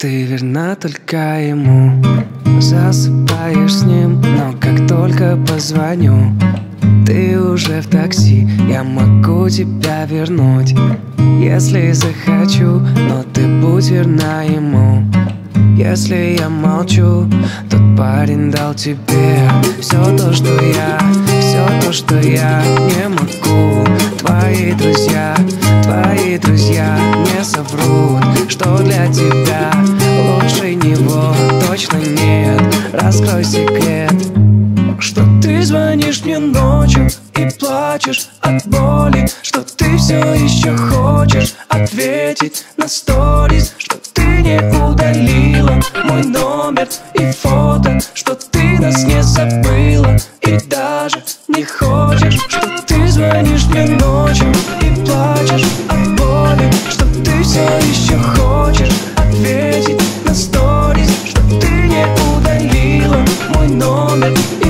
Ты верна только ему. Засыпаешь с ним Но как только позвоню Ты уже в такси. Я могу тебя вернуть Если захочу Но ты будь верна ему. Если я молчу, тот парень дал тебе Все то, что я, все то, что я не могу. Твои друзья, твои друзья Раскрой секрет Что ты звонишь мне ночью и плачешь от боли Что ты все еще хочешь ответить на сторис Что ты не удалила мой номер и фото Что ты нас не забыла и даже не хочешь Что ты звонишь мне ночью Yeah.